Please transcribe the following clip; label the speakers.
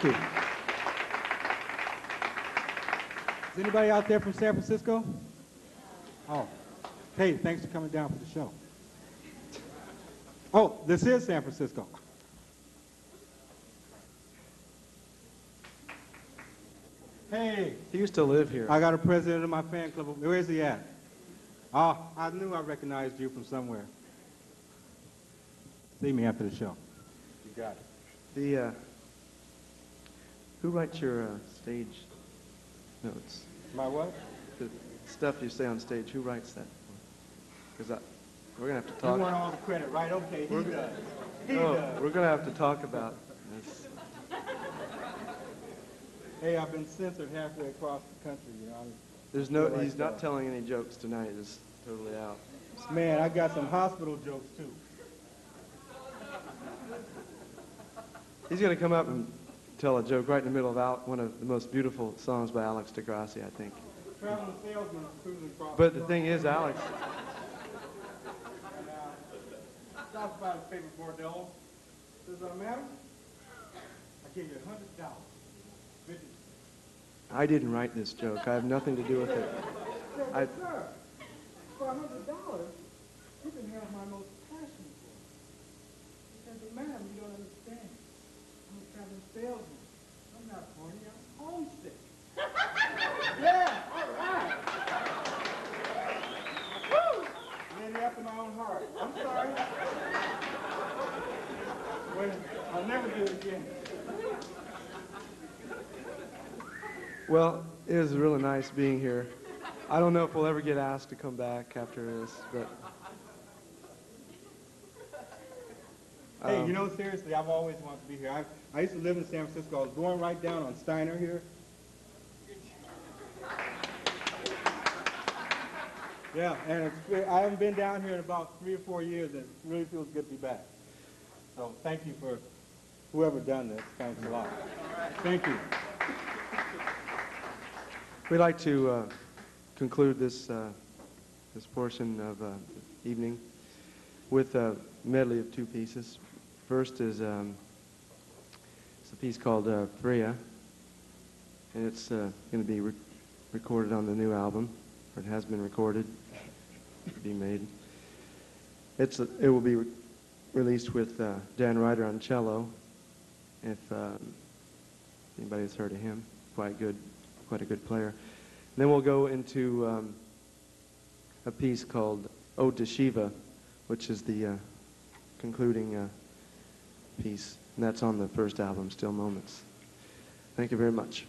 Speaker 1: Thank you. Is anybody out there from San Francisco? Oh, hey, thanks for coming down for the show. Oh, this is San Francisco. Hey,
Speaker 2: He used to live here.
Speaker 1: I got a president of my fan club. Where's he at? Oh, I knew I recognized you from somewhere. See me after the show. You got it.
Speaker 2: The uh, who writes your uh, stage notes?
Speaker 1: My what?
Speaker 2: The stuff you say on stage. Who writes that? Because we're gonna have to talk.
Speaker 1: You want all the credit, right? Okay, he
Speaker 2: We're-
Speaker 1: does. He
Speaker 2: Oh,
Speaker 1: does.
Speaker 2: we're gonna have to talk about this.
Speaker 1: Hey, I've been censored halfway across the country, you know. I'm-
Speaker 2: There's no.
Speaker 1: Like
Speaker 2: He's not telling any jokes tonight. It's totally out.
Speaker 1: Man, I got some hospital jokes too.
Speaker 2: He's gonna come up and tell a joke right in the middle of Al- one of the most beautiful songs by Alex de Grassi, I think.
Speaker 1: Traveling salesman.
Speaker 2: But the thing is, Alex,
Speaker 1: stops by his favorite bordello. Says, uh, madam, I give you a hundred dollars.
Speaker 2: I didn't write this joke. I have nothing to do with it. I,
Speaker 1: Sir, for hundred dollars, you can have my most passionate book. He says, madam, you don't understand. I'm a traveling salesman. I'm not horny, I'm homesick. yeah, all right. Woo! Made me after my own heart. I'm sorry. Wait, I'll never do it again.
Speaker 2: Well, it was really nice being here. I don't know if we'll ever get asked to come back after this, but
Speaker 1: Hey,
Speaker 2: Um,
Speaker 1: you know, seriously, I've always wanted to be here. I, I used to live in San Francisco. I was born right down on Steiner here. Yeah, and it's, I haven't been down here in about three or four years, and it really feels good to be back. So thank you for whoever done this. Thanks a lot. Thank you.
Speaker 2: We'd like to uh, conclude this uh, this portion of uh, the evening with a medley of two pieces. First is um, it's a piece called uh, Freija, and it's uh, going to be re- recorded on the new album, or it has been recorded, to be made. It's a, it will be re- released with uh, Dan Ryder on cello. If um, anybody has heard of him, quite good, quite a good player. then we'll go into um, a piece called Ode to Shiva, which is the uh, concluding uh, piece, and that's on the first album, Still Moments. Thank you very much.